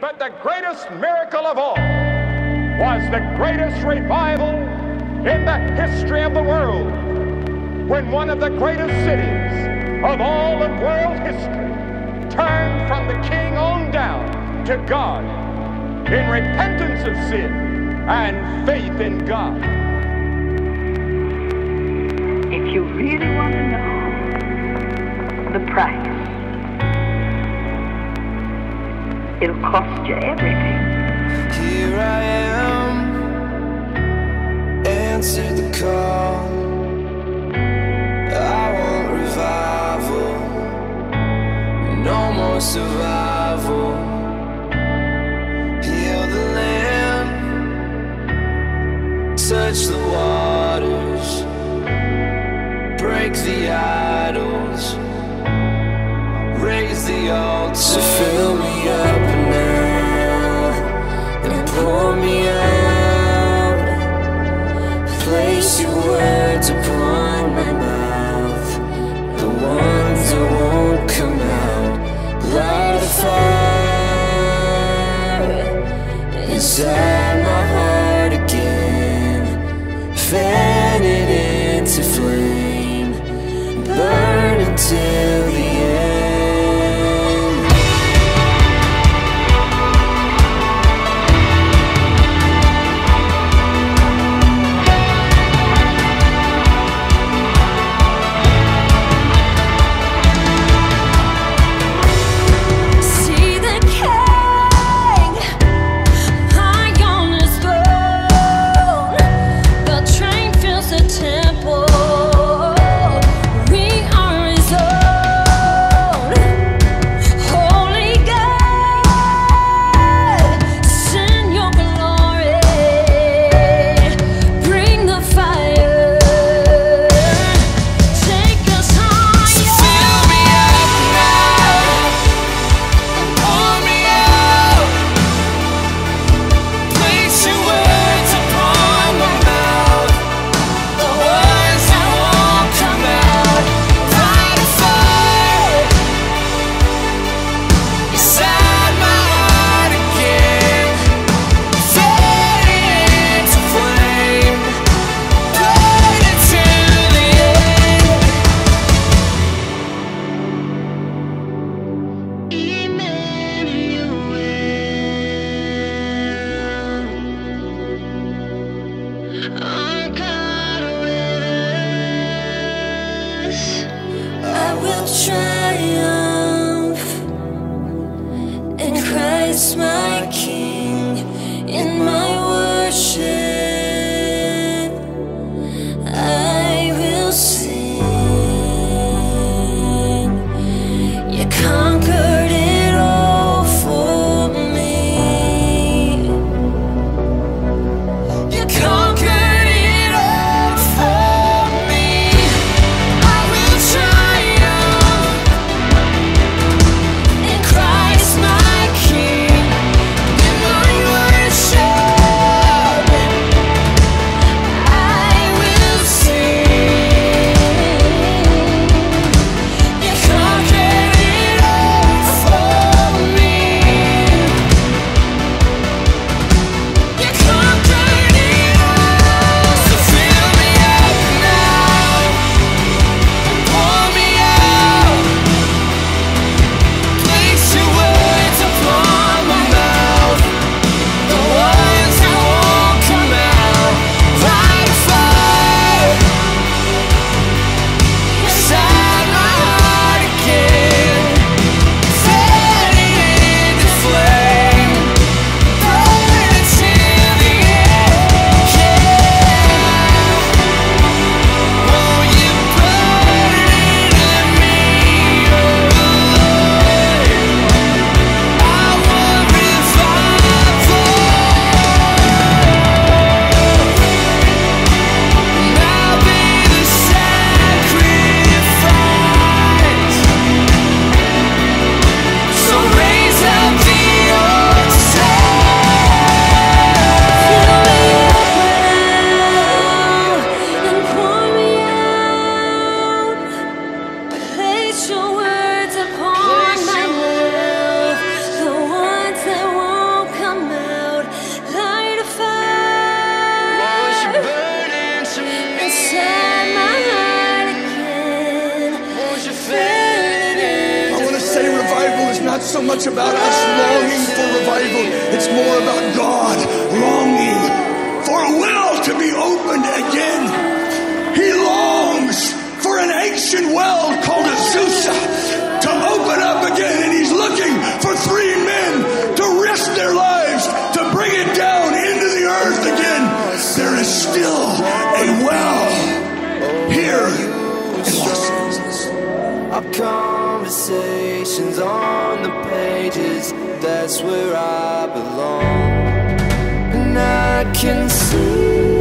But the greatest miracle of all was the greatest revival in the history of the world when one of the greatest cities of all of world history turned from the king on down to God in repentance of sin and faith in God. If you really want to know the price, it'll cost you everything. Here I am, answer the call. I want revival, no more survival. Heal the land, touch the waters, break the idols, raise the altar. Fire will triumph in Christ my King in my I want to say revival is not so much about us longing for revival, it's more about God longing for a will to be opened again. Our conversations on the pages, that's where I belong. And I can see.